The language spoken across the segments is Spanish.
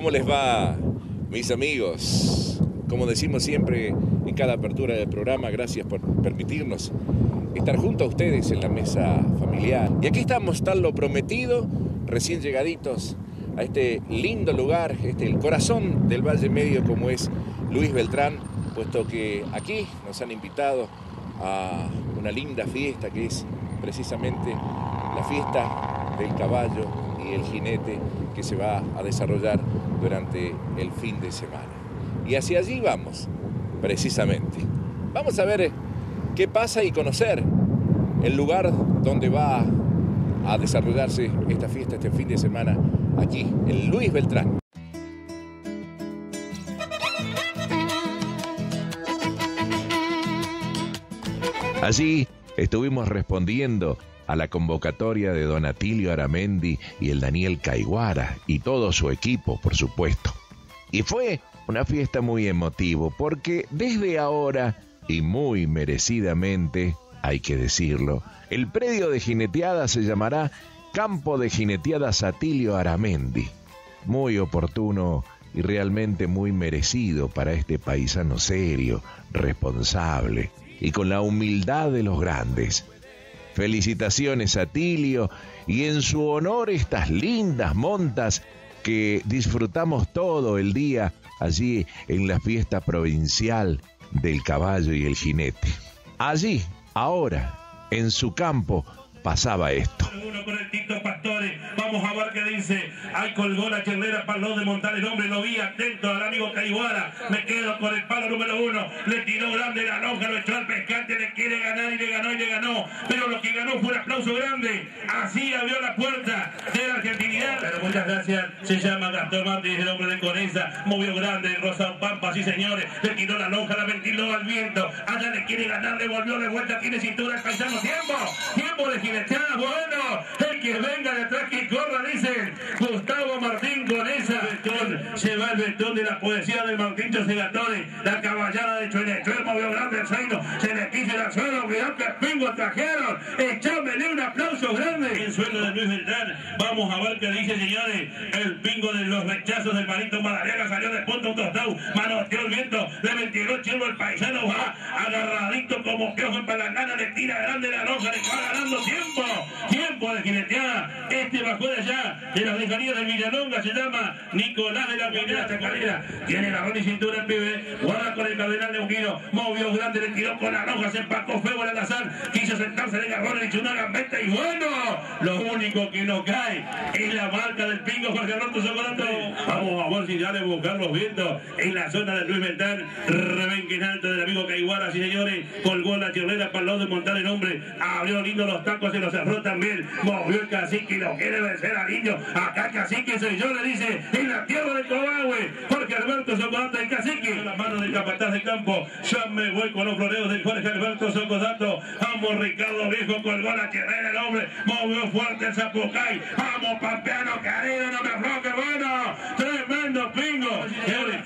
¿Cómo les va, mis amigos? Como decimos siempre en cada apertura del programa, gracias por permitirnos estar junto a ustedes en la mesa familiar. Y aquí estamos, tal lo prometido, recién llegaditos a este lindo lugar, este, el corazón del Valle Medio como es Luis Beltrán, puesto que aquí nos han invitado a una linda fiesta que es precisamente la fiesta del caballo y el jinete que se va a desarrollar durante el fin de semana. Y hacia allí vamos, precisamente. Vamos a ver qué pasa y conocer el lugar donde va a desarrollarse esta fiesta este fin de semana aquí en Luis Beltrán. Allí estuvimos respondiendo a la convocatoria de Don Atilio Aramendi y el Daniel Caiguara y todo su equipo, por supuesto. Y fue una fiesta muy emotivo porque desde ahora, y muy merecidamente, hay que decirlo, el predio de jineteada se llamará Campo de Jineteadas Atilio Aramendi. Muy oportuno y realmente muy merecido para este paisano serio, responsable y con la humildad de los grandes. Felicitaciones a Tilio y en su honor estas lindas montas que disfrutamos todo el día allí en la fiesta provincial del caballo y el jinete. Allí, ahora, en su campo, pasaba esto. Vamos a ver qué dice. Ay, colgó la chernera, palo de montar el hombre, lo vi atento al amigo Caiguara. Me quedo con el palo número uno. Le tiró grande la lonja, lo echó al pescante, le quiere ganar y le ganó y le ganó. Pero lo que ganó fue un aplauso grande. Así abrió la puerta de la argentinidad. Pero muchas gracias. Se llama Gastón Martínez, el hombre de Conesa. Movió grande, Rosa Pampa, sí señores. Le tiró la lonja, la ventiló al viento. Allá le quiere ganar, le volvió de vuelta, tiene cintura el. Tiempo, tiempo de gineteada, bueno. El que venga detrás que corra, dicen. Gustavo Martín Conesa. Betón, se va el betón de la poesía de Martín Segatone. La caballada de Chuenechuel movió grande el reino. Se le quiso el suelo, cuidado que pingo trajeron. Echámele un aplauso grande. El suelo de Luis Beltrán. Vamos a ver qué dice, señores. El pingo de los rechazos del marito Madariaga salió de punto tostado. Manoteó el viento. Le metió chilvo el paisano. Agarradito como piojo en palangana. Le tira grande la roja. Le va ganando tiempo. Tiempo de jineteada. Este bajó de allá. De las lejanías del Villalonga. Se llama Nicolás de la Pineda Chacarera. Tiene la y cintura el pibe. Guarda con el cardenal de Unguino. Movió grande. Le tiró con la roja. Se empacó feo el alazán. Quiso sentarse de garrón. Le echó una gambeta. Y bueno, lo único que no cae es la marca del pingo Jorge Alberto Socorato. Vamos a ver si ya le buscar los vientos en la zona de Luis Beltrán. Rebenque en alto del amigo Caiguara, señores. Colgó la chorrera para el lado de montar el hombre. Abrió lindo los tacos, se los cerró también. Movió el cacique y lo quiere vencer a niño. Acá cacique soy yo, le dice, en la tierra del Cobahue. Jorge Alberto Socodato, el cacique. En la mano del capataz de campo. Ya me voy con los floreos de Jorge Alberto Socodato. Vamos, Ricardo Viejo, colgó la chorrera el hombre. Movió fuerte el Zapucay. Vamos, Pampeano, querido, no me afloque, bueno. Tremendo pingo.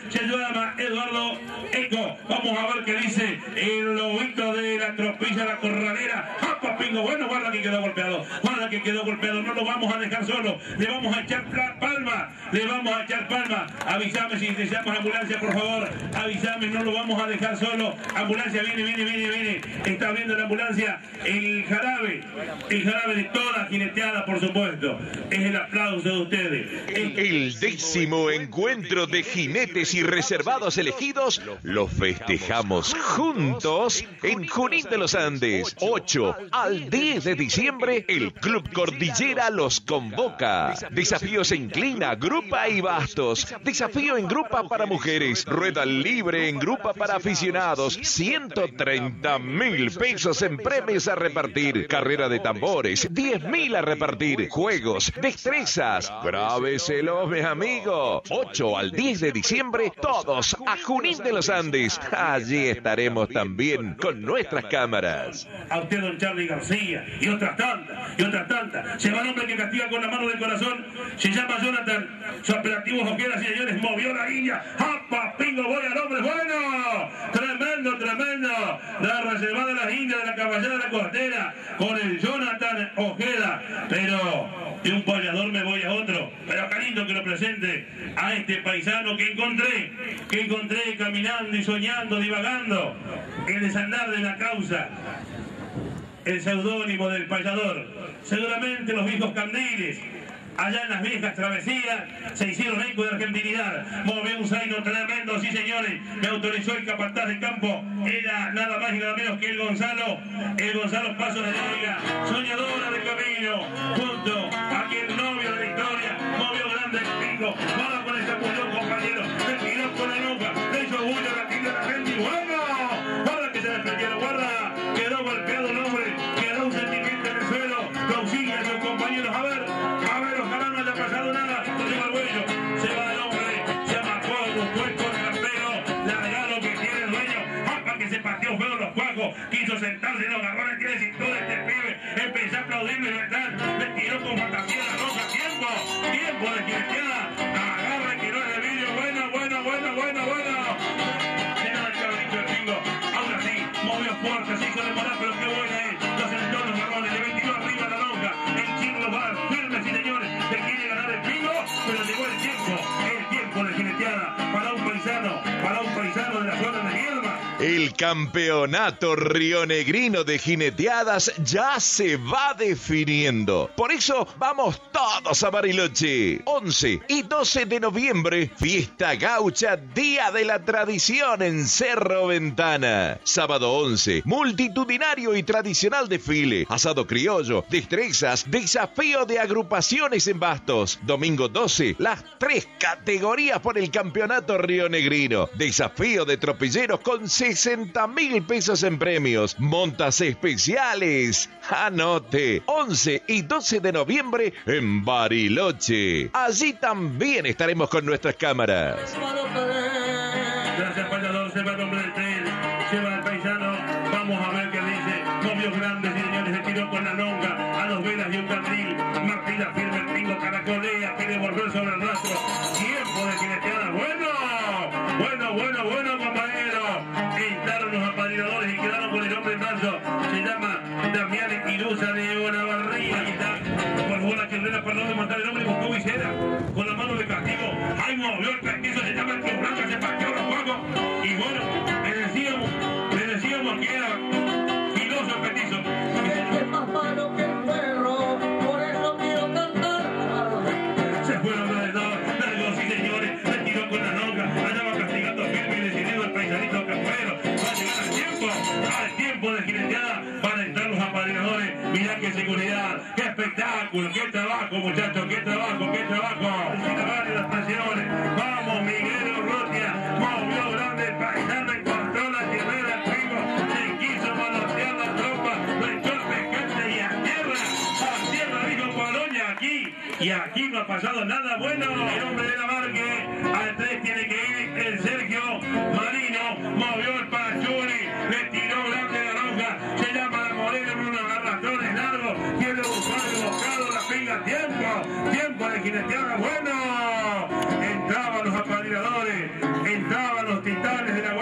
Se llama Eduardo Eco. Vamos a ver qué dice el lobito de la tropilla, la corralera. ¡Japa, pingo! Bueno, guarda que quedó golpeado. Guarda que quedó golpeado. No lo vamos a dejar solo. Le vamos a echar palma. Le vamos a echar palma. Avísame si deseamos ambulancia, por favor. Avísame, no lo vamos a dejar solo. Ambulancia, viene, viene, viene, viene. Está viendo la ambulancia. El jarabe. El jarabe de toda jineteada, por supuesto. Es el aplauso de ustedes. El décimo encuentro de jinetes y reservados elegidos lo festejamos juntos en Junín de los Andes. 8 al 10 de diciembre, el Club Cordillera los convoca. Desafío se inclina, grupa y bastos. Desafío en grupa para mujeres. Rueda libre en grupa para aficionados. 130 mil pesos en premios a repartir. Carrera de tambores. 10 mil a repartir. Juegos, destrezas. Grábeselo, mi amigo. 8 al 10 de diciembre, todos a Junín de los Andes. Allí estaremos también con nuestras cámaras. A usted, don Charlie García, y otras tantas, y otras tantas. Se va el hombre que castiga con la mano del corazón. Se llama Jonathan. Su apelativo Joqueras y señores movió la guilla. ¡Apa, pingo, voy al hombre! ¡Bueno! Tremendo, tremendo. La reservada de las Indias de la caballera de la costera con el Jonathan Ojeda. Pero de un payador me voy a otro. Pero qué que lo presente a este paisano que encontré, que encontré caminando y soñando, divagando, el desandar de la causa el seudónimo del payador. Seguramente los viejos candiles, allá en las viejas travesías, se hicieron eco de argentinidad. Movió un zaino tremendo, sí señores, me autorizó el capataz de campo, era nada más y nada menos que el Gonzalo, el Gonzalo Paso de Liga, soñadora de camino, junto a quien novio de victoria, movió grande el pico, con el sacudió compañero, se tiró con la nuca, le hizo bulla la de la gente y bueno, y verdad, le tiró con fantasía la roja, tiempo, tiempo de cristiana, agarra y tiró el vidrio, bueno, bueno, bueno, bueno, bueno, Llenó el cabrito el pingo, ahora sí, movió fuerte, se hizo demorar, pero qué buena Campeonato rionegrino de jineteadas ya se va definiendo. Por eso vamos todos a Bariloche. 11 y 12 de noviembre, fiesta gaucha, Día de la Tradición en Cerro Ventana. Sábado 11, multitudinario y tradicional desfile, asado criollo, destrezas, desafío de agrupaciones en bastos. Domingo 12, las tres categorías por el campeonato rionegrino. Desafío de tropilleros con 60 mil pesos en premios. Montas especiales. Anote. 11 y 12 de noviembre en Bariloche. Allí también estaremos con nuestras cámaras. Gracias, la para no matar el hombre buscó visera. Con la mano de castigo. Ahí movió el pesquizo. Se llama el Blanca. Se pateó los juegos. Y bueno, le decíamos, le decíamos que era filoso el petizo. Es más malo que el perro, por eso quiero cantar. Se fueron los de dos, largos sí señores, le tiró con la longa, va castigando firme y decidido el paisanito capoeiro. Va a llegar al tiempo, al tiempo de jineteada, van a entrar los apadrinadores. Mirá qué seguridad, qué espectáculo, qué muchachos, qué trabajo, qué trabajo. Las presiones. Vamos, Miguel Urrutia, movió grande el paisano, encontró la tierrera, el primo, se quiso manotear la tropa, lo echó el pescante y a tierra, a tierra dijo Polonia aquí, y aquí no ha pasado nada bueno. El hombre de la Marque, al 3 tiene que ir el Sergio Marino, tiempo, tiempo de jineteada, bueno. Entraban los apadrinadores, entraban los titanes de la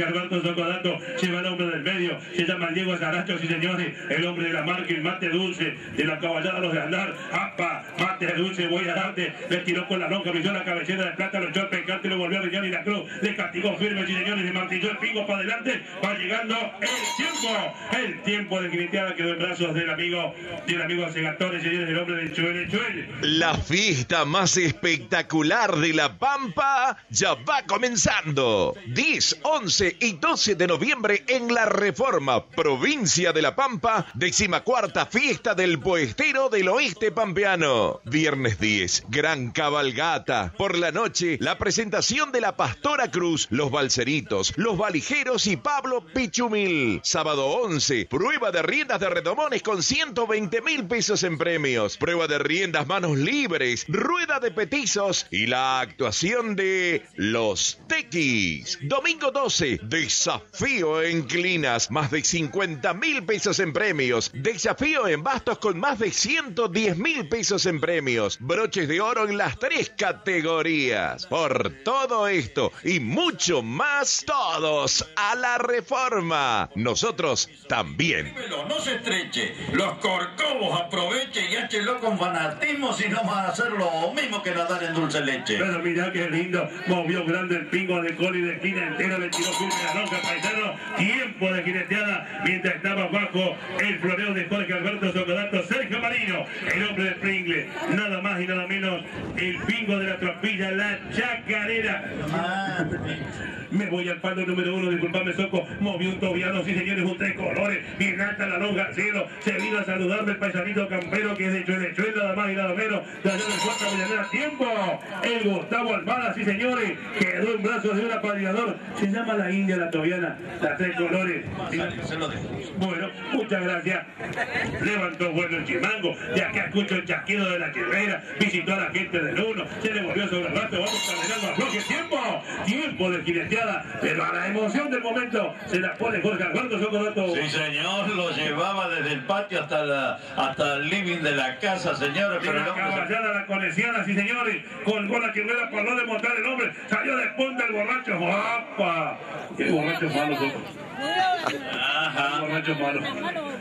El Alberto Socodato, lleva el hombre del medio, se llama Diego Zaracho, sí señores, el hombre de la marca, el mate dulce, de la caballada los de andar, apa, mate dulce, voy a darte, le tiró con la lonja, brilló la cabecera de plata, lo echó al lo volvió a brillar y la cruz, le castigó firme, sí señores, le martilló el pingo para adelante, va llegando el tiempo, el tiempo de Cristiana quedó en brazos del amigo, del amigo Segatore, señores, el hombre del Chuel, el. La fiesta más espectacular de La Pampa ya va comenzando. 10, 11 y 12 de noviembre en La Reforma, provincia de La Pampa, decimacuarta fiesta del poestero del oeste pampeano. Viernes 10, gran cabalgata. Por la noche, la presentación de la Pastora Cruz, los balseritos, los valijeros y Pablo Pichumil. Sábado 11, prueba de riendas de redomones con 120 mil pesos en premios. Prueba de riendas manos libres, rueda de petizos y la actuación de Los Tequis. Domingo 12, Desafío en Clinas, más de 50 mil pesos en premios. Desafío en Bastos con más de 110 mil pesos en premios. Broches de oro en las tres categorías. Por todo esto y mucho más, todos a la reforma. Nosotros también. No se estreche. Los corcovos aprovechen y échenlo con fanatismo si no van a hacer lo mismo que nadar en dulce leche. Pero mira qué lindo, movió grande el pingo de coli de esquina entera, le tiró tiempo de jineteada, mientras estaba bajo el floreo de Jorge Alberto Socodato, Sergio Marino, el hombre de Pringle, nada más y nada menos, el pingo de la tropilla, la chacarera. Me voy al palo número uno, disculpame Soco, movió un tobiano, sí señores, un tres colores, bien alta la longa, cielo, se vino a saludar del paisanito campero que es de Chuele Chuele, nada más y nada menos, de allá del cuarto Villanera, tiempo, el Gustavo Almada, sí señores, quedó en brazos de un apadrinador, se llama la India, la tobiana, las tres colores. Bueno, muchas gracias. Levantó bueno el chimango, de acá escucho el chasquido de la chirrera, visitó a la gente del uno, se le volvió sobre el brazo, vamos caminando a bloque, tiempo, tiempo de pero a la emoción del momento se la pone Jorge Alberto Socodato. Sí, señor, lo llevaba desde el patio hasta, la, hasta el living de la casa, señores, pero La se- caballada, la coneciana, sí señores, colgó la chirrera por no desmontar el hombre, salió de punta el borracho, ¡guapa! ¡Qué borracho malo, Soco! Ajá. Borracho malo.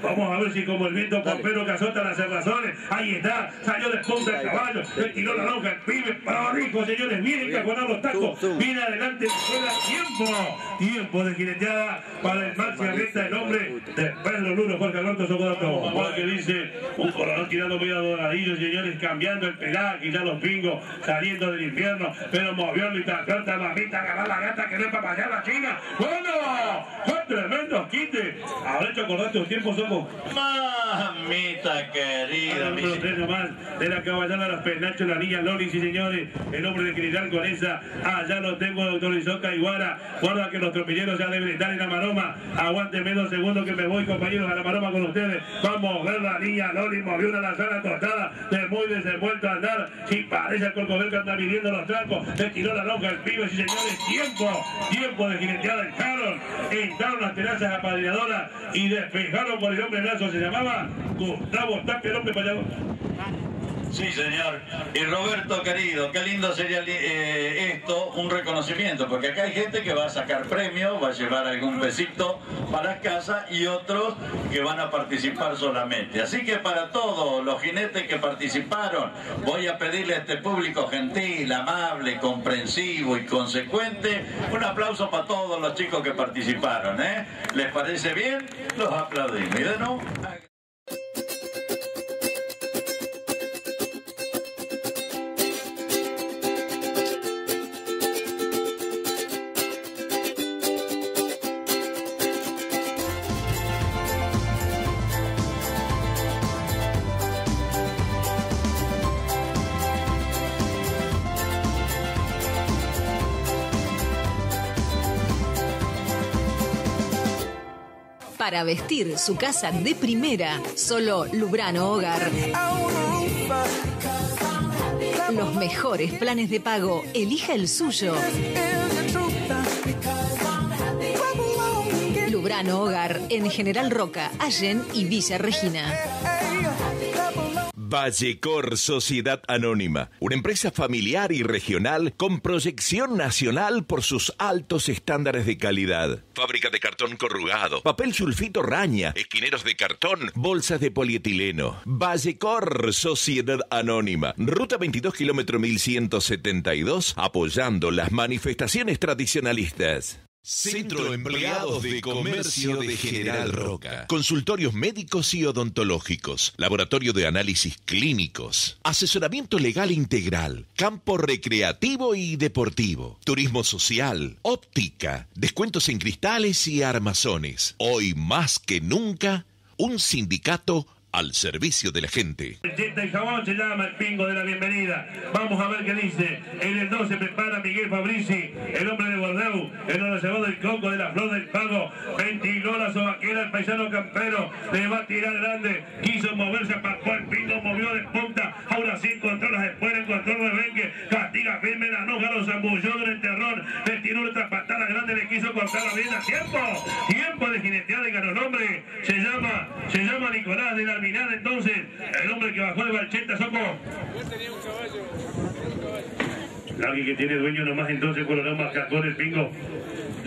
Vamos a ver si como el viento pompero que azota las cerrazones, ahí está, salió de punta el caballo, le tiró la lonja, el pibe, prolijo, señores, miren cajonar los tacos, viene adelante, fuera tiempo, tiempo de jineteada para el maxi arrieta el hombre de Pedro Luno, Jorge Alberto Socodato. Que dice, un coronel tirando medio doradillo, señores, cambiando el pelaje, ya los pingos saliendo del infierno, pero movió el mitacanta, mamita, agarrar la gata que no es para pasear la china. Bueno, son tremendos quites. Habrá hecho acordar tus tiempos, Mamita querida, mi Número 3 nomás, de la caballada penachos, la niña Loli, sí señores, el hombre de Cristian con esa, allá lo tengo, doctor Isoca Iguara, guarda que los tropilleros ya deben estar en la maroma, aguánteme dos segundos que me voy compañeros a la maroma con ustedes, vamos a ver la niña Loli, movió una lanzada tostada, de muy desenvuelto a andar, si parece el corcovil que anda midiendo los trancos, le tiró la lonja el pibe, sí señores, tiempo, tiempo de jineteada entraron, entraron las tenazas apadrinadoras y despejaron por el hombre brazo, se llamaba Gustavo Tapia, el hombre payador. Sí, señor. Y Roberto, querido, qué lindo sería eh, esto, un reconocimiento, porque acá hay gente que va a sacar premios, va a llevar algún besito para casa y otros que van a participar solamente. Así que para todos los jinetes que participaron, voy a pedirle a este público gentil, amable, comprensivo y consecuente, un aplauso para todos los chicos que participaron. ¿eh? ¿Les parece bien? Los aplaudimos. Y de nuevo, Para vestir su casa de primera, solo Lubrano Hogar. Los mejores planes de pago, elija el suyo. Lubrano Hogar en General Roca, Allen y Villa Regina. Vallecor Sociedad Anónima, una empresa familiar y regional con proyección nacional por sus altos estándares de calidad. Fábrica de cartón corrugado, papel sulfito raña, esquineros de cartón, bolsas de polietileno. Vallecor Sociedad Anónima, ruta 22 kilómetro 1172, apoyando las manifestaciones tradicionalistas. Centro Empleados de Comercio de General Roca. Consultorios médicos y odontológicos. Laboratorio de análisis clínicos. Asesoramiento legal integral. Campo recreativo y deportivo. Turismo social. Óptica. Descuentos en cristales y armazones. Hoy más que nunca, un sindicato al servicio de la gente. El Jabón se llama el pingo de la bienvenida. Vamos a ver qué dice. En el 12 prepara Miguel Fabrici, el hombre de Bordeaux, el reservado del coco de la flor del pago. Ventiló la sobaquera, el paisano campero. Le va a tirar grande. Quiso moverse, apacó el pingo, movió de punta. Ahora sí encontró las espuelas, encontró el rebenque. Castiga firme la noja, lo zambulló en el terror. Le tiró otra patada grande, le quiso cortar la vida. ¡Tiempo! ¡Tiempo de jineteada y ganó nombre! Se llama, se llama Nicolás de la Entonces, el hombre que bajó de Balcheta, Soco. Alguien que tiene dueño nomás entonces Coronel Marcacón el pingo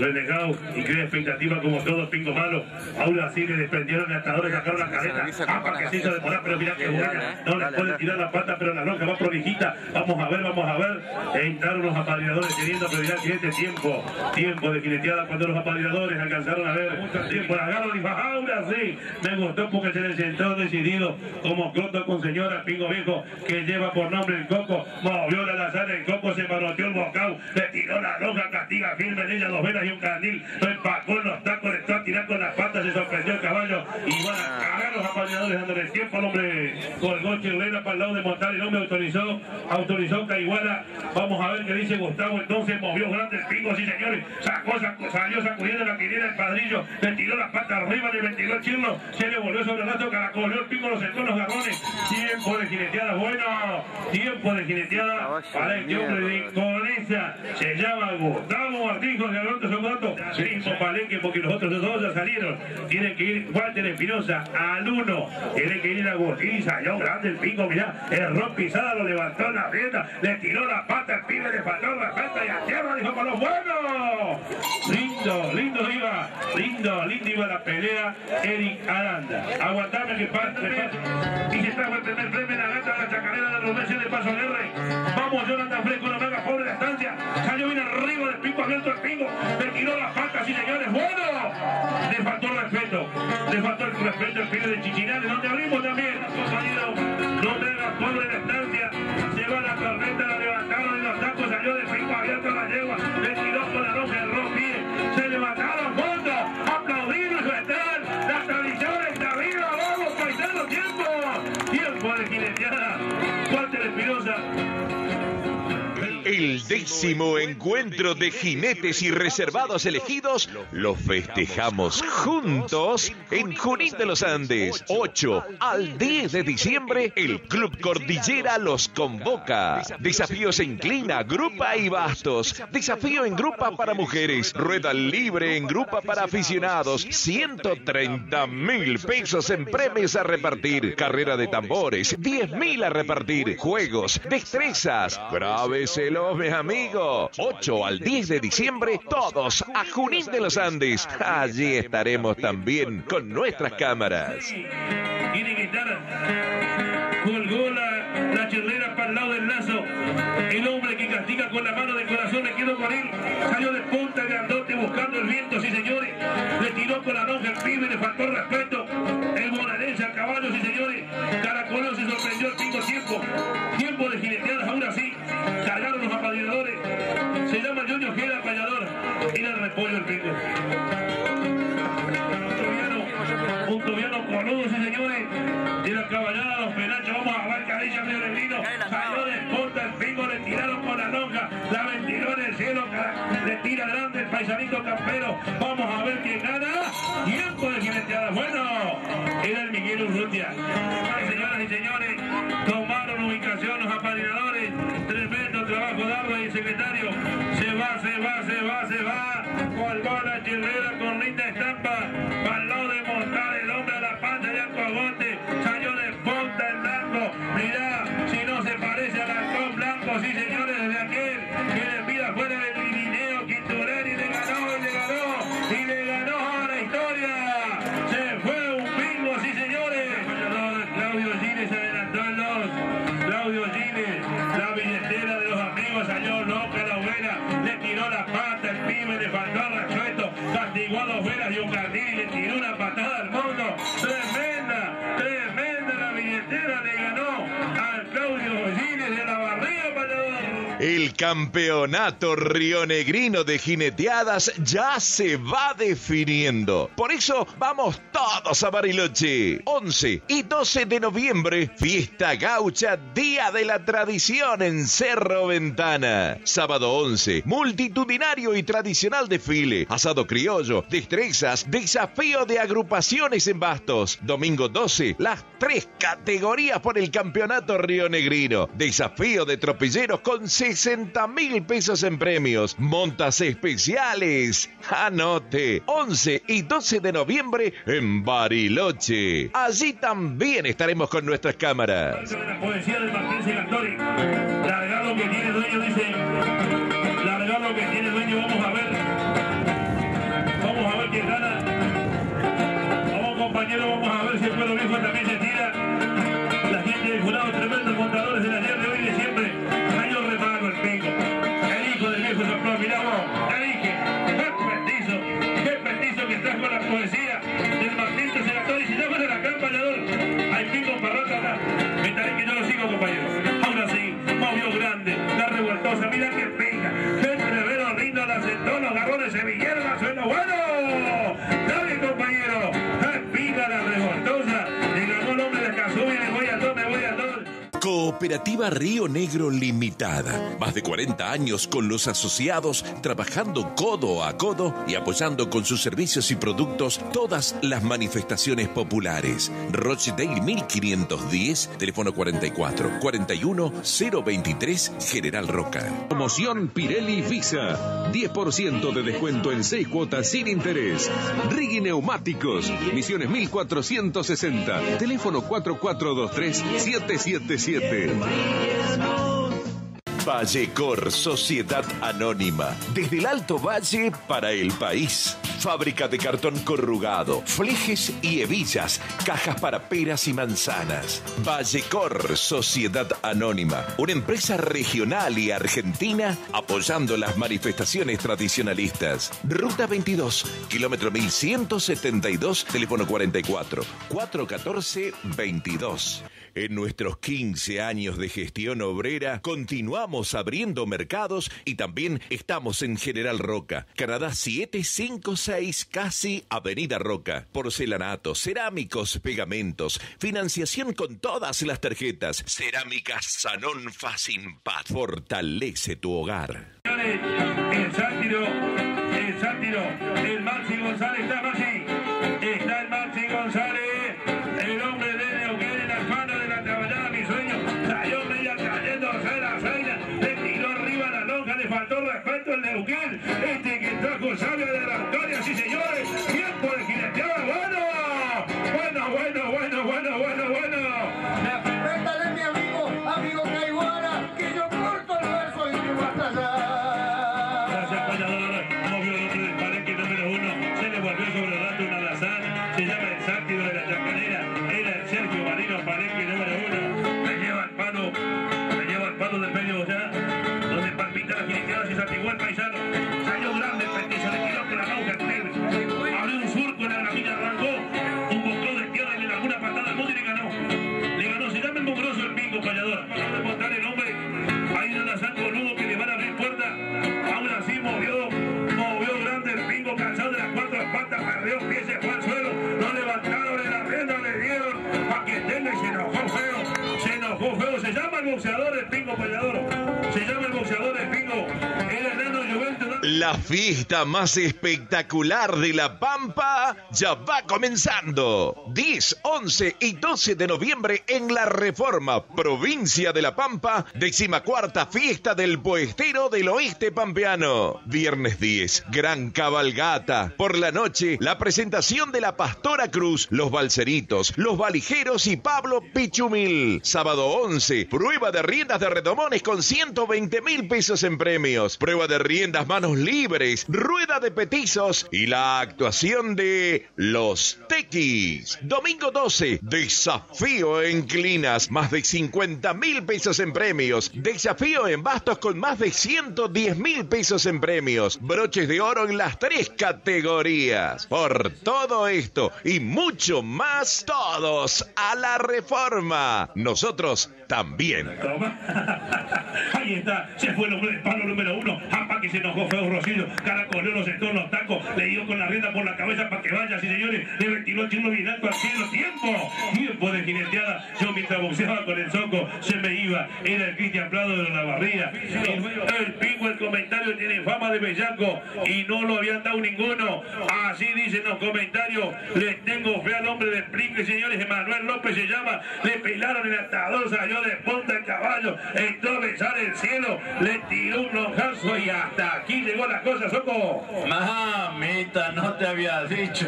renegado y crea expectativa como todo pingo malo. Ahora sí le desprendieron el atador y sacaron la careta. Ah, para que se hizo demorar, pero mira que buena. No le puede tirar la pata, pero la loca va prolijita. Vamos a ver, vamos a ver. Entraron los apadrinadores queriendo prioridad al cliente tiempo. Tiempo de jineteada cuando los apadrinadores alcanzaron a ver mucho tiempo. La agarro y dijo, ahora sí. Me gustó porque se le sentó decidido como Cloto con señora Pingo Viejo que lleva por nombre el coco. Movió la lazada, el coco se manoteó el bocado. Le tiró la loca, castiga firme en ella dos velas y un candil. Lo empacó los tacos, le a tirar con las patas, se sorprendió el caballo. Y van a cagar los apadrinadores dándole tiempo al hombre. Colgó Chirlena para el lado de montar. El hombre autorizó, autorizó Caiguara. Vamos a ver qué dice Gustavo. Entonces movió grande el pingo, sí señores. Sacó, sacó, salió sacudiendo la quiniela el padrillo. Le tiró las patas arriba, le ventiló el chirlo. Se le volvió sobre el lazo, caracoleó el pingo, lo sentó en los garrones. Tiempo de jineteada, bueno. Tiempo de jineteada para este hombre de Conesa. Se llama Gustavo Martín José Alberto Socoto. Mismo Palenque, porque los otros dos ya salieron. Tienen que ir Walter Espinosa al uno. Tiene que ir a Agustín salió grande el pingo. Mirá, erró pisada, lo levantó en la rienda. Le tiró la pata, el pibe le faltó la pata y a tierra dijo con los buenos. Lindo, lindo iba. Lindo, lindo iba la pelea. Eric Aranda. Aguantame que pasa. Y se trajo el primer premio en la gata de la chacarera de Rubén de Paso Guerre. Vamos, Jonathan Fresco, la mega pobre la estancia. Salió bien arriba del pingo, abierto el pingo. Le tiró las patas y señores, bueno. Le faltó el respeto. Le faltó el respeto al pibe de Chichinales, donde abrimos también, compañero. No me hagas pobre la estancia. Se va la tormenta, la levantaron y los tacos salió del pingo abierto a la yegua. Le tiró con la roja, erró pie. Se levantaron juntos. Aplaudimos su están. Las tradiciones de arriba, vamos, paisano, tiempo. Tiempo de jineteada. Walter Espinosa. El décimo encuentro de jinetes y reservados elegidos lo festejamos juntos en Junín de los Andes. 8 al 10 de diciembre, el Club Cordillera los convoca. Desafío se inclina, grupa y bastos. Desafío en grupa para mujeres. Rueda libre en grupa para aficionados. 130 mil pesos en premios a repartir. Carrera de tambores. 10 mil a repartir. Juegos, destrezas. Grábeselo, mi amigo. 8 al 10 de diciembre, todos a Junín de los Andes. Allí estaremos también con nuestras cámaras. Tiene que estar. Colgó la, la para el lado del lazo. El hombre que castiga con la mano del corazón le quedó con él. Salió de punta grandote buscando el viento, sí señores. Le tiró con la lonja el pibe, le faltó respeto. El bonaerense a caballo, sí señores. Caracoló se sorprendió el pingo tiempo. Tiempo de jineteadas, aún así. Cargaron los apadrinadores. Se llama Johnny Ojeda, apañador. Mira el repollo el pingo. Un tobiano coludo, sí señores. De la caballada los penachos, vamos a ver carilla medio negrino. Salió de punta el pingo, le tiraron con la lonja, la ventiló en el cielo, le tira grande el paisanito campero. Vamos a ver quién gana. Tiempo de jineteada. Bueno, era el Miguel Urrutia. Señoras y señores, tomaron ubicación los apadrinadores. Se va, se a dos velas y un jardín y le tiró una patada al mundo. Tremenda, tremenda la billetera de El campeonato rionegrino de jineteadas ya se va definiendo. Por eso vamos todos a Bariloche. 11 y 12 de noviembre, fiesta gaucha, Día de la Tradición en Cerro Ventana. Sábado 11, multitudinario y tradicional desfile, asado criollo, destrezas, desafío de agrupaciones en bastos. Domingo 12, las tres categorías por el campeonato rionegrino. Desafío de tropilleros con 60 mil pesos en premios. Montas especiales. Anote. 11 y 12 de noviembre en Bariloche. Allí también estaremos con nuestras cámaras. La poesía tiene Cooperativa Río Negro Limitada. Más de 40 años con los asociados, trabajando codo a codo y apoyando con sus servicios y productos todas las manifestaciones populares. Rochdale 1510, teléfono 44 41 023, General Roca. Promoción Pirelli Visa. 10% de descuento en 6 cuotas sin interés. Riggy Neumáticos. Misiones 1460. Teléfono 4423-777. Vallecor Sociedad Anónima. Desde el Alto Valle para el país. Fábrica de cartón corrugado, flejes y hebillas, cajas para peras y manzanas. Vallecor Sociedad Anónima. Una empresa regional y argentina apoyando las manifestaciones tradicionalistas. Ruta 22, kilómetro 1172, teléfono 44 414 22. En nuestros 15 años de gestión obrera, continuamos abriendo mercados y también estamos en General Roca, Canadá 756, casi Avenida Roca. Porcelanatos, cerámicos, pegamentos, financiación con todas las tarjetas. Cerámicas Sanón Facimpat. Fortalece tu hogar. El sátiro, el sátiro, el Maxi González, está el Neuquén, este que trajo sabia de la historia, sí señores, La fiesta más espectacular de La Pampa ya va comenzando. 10, 11 y 12 de noviembre en La Reforma, provincia de La Pampa, decimacuarta fiesta del Poestero del Oeste Pampeano. Viernes 10, gran cabalgata. Por la noche, la presentación de la Pastora Cruz, los Balseritos, los Valijeros y Pablo Pichumil. Sábado 11, prueba de riendas de redomones con 120 mil pesos en premios. Prueba de riendas manos libres, rueda de petizos y la actuación de Los Tequis. Domingo 12, desafío en clinas, más de 50 mil pesos en premios. Desafío en bastos con más de 110 mil pesos en premios. Broches de oro en las tres categorías. Por todo esto y mucho más, todos a la reforma. Nosotros también. Ahí está, se fue el palo número uno. Apa que se enojó feo Rosillo. Caracoleó los sectores, los tacos. Le dio con la rienda por la cabeza para que vaya, sí señores. Le ventiló chino bien alto al cielo. Tiempo, tiempo de jineteada. Yo mientras boxeaba con el soco, se me iba. Era el Cristian Prado de la Barría. El, el pico, el comentario tiene fama de bellaco y no lo habían dado ninguno. Así dicen los comentarios. Les tengo fe al hombre de Spring, señores. Emanuel López se llama. Le pelaron el atador, salió de punta el caballo. Entró a besar el cielo. Le tiró un lonjazo y hasta aquí llegó la cosa, Soco. Mamita, no te había dicho.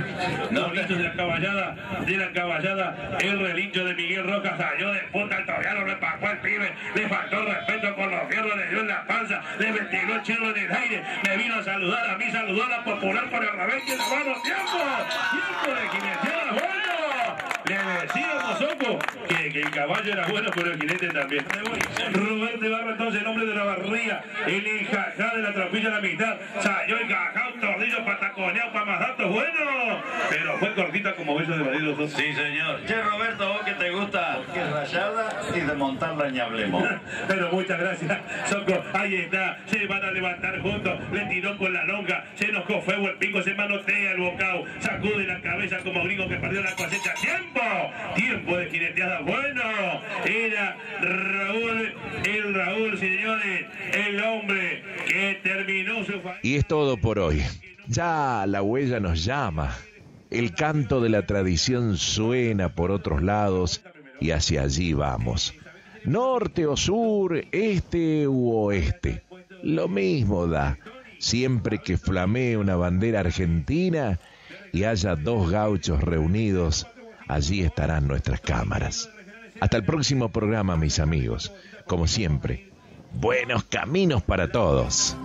No te- de la caballada, de la caballada, el relincho de Miguel Roca salió de punta, el todavía le pagó al pibe, le faltó respeto con los fierros, le dio en la panza, le ventiló el chino en el aire, me vino a saludar, a mí saludó a la popular por el revés y la mano, tiempo, tiempo de bueno. Le decíamos, Soco, que, que el caballo era bueno, pero el jinete también. Roberto Ibarra, entonces, el hombre de la barría, el enjajá de la trapilla a la mitad, salió un tordillo pataconeado para más datos, bueno, pero fue cortita como beso de marido. Soco. Sí, señor. Che, Roberto, vos que te gusta que rayada y de montarla ni hablemos. Pero muchas gracias, Soco. Ahí está, se van a levantar juntos. Le tiró con la longa, se enojó fuego el pico, se manotea el bocado, sacude la cabeza como gringo que perdió la cosecha. ¡Tiempo! De jineteada. Bueno, era Raúl, el Raúl, señores, el hombre que terminó su Y es todo por hoy. Ya la huella nos llama. El canto de la tradición suena por otros lados y hacia allí vamos. Norte o sur, este u oeste. Lo mismo da. Siempre que flamee una bandera argentina y haya dos gauchos reunidos, allí estarán nuestras cámaras. Hasta el próximo programa, mis amigos. Como siempre, buenos caminos para todos.